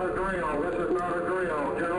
not a drill. This is not a drill. Just